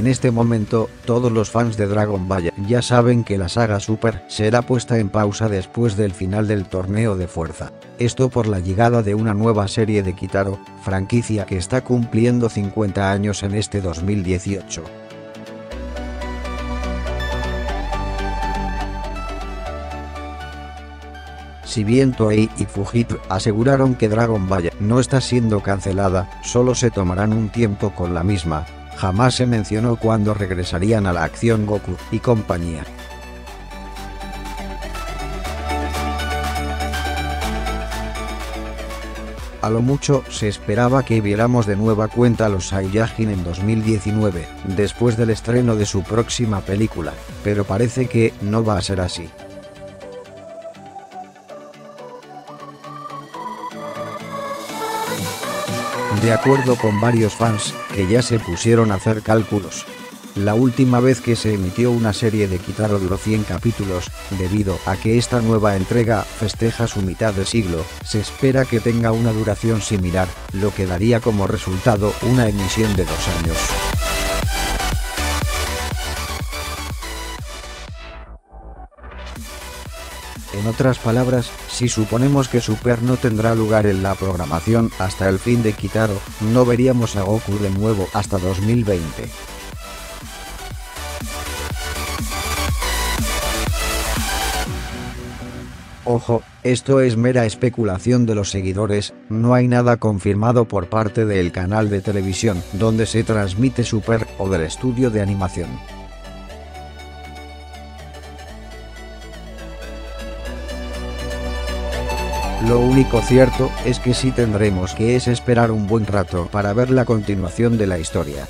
En este momento, todos los fans de Dragon Ball ya saben que la saga Super será puesta en pausa después del final del torneo de fuerza. Esto por la llegada de una nueva serie de Kitaro, franquicia que está cumpliendo 50 años en este 2018. Si bien Toei y Fujitsu aseguraron que Dragon Ball no está siendo cancelada, solo se tomarán un tiempo con la misma, jamás se mencionó cuándo regresarían a la acción Goku y compañía. A lo mucho se esperaba que viéramos de nueva cuenta a los Saiyajin en 2019, después del estreno de su próxima película, pero parece que no va a ser así. De acuerdo con varios fans, que ya se pusieron a hacer cálculos, la última vez que se emitió una serie de Kitaro duró 100 capítulos, debido a que esta nueva entrega festeja su mitad de siglo, se espera que tenga una duración similar, lo que daría como resultado una emisión de dos años. En otras palabras, si suponemos que Super no tendrá lugar en la programación hasta el fin de Kitaro, no veríamos a Goku de nuevo hasta 2020. Ojo, esto es mera especulación de los seguidores, no hay nada confirmado por parte del canal de televisión donde se transmite Super o del estudio de animación. Lo único cierto es que sí tendremos que es esperar un buen rato para ver la continuación de la historia.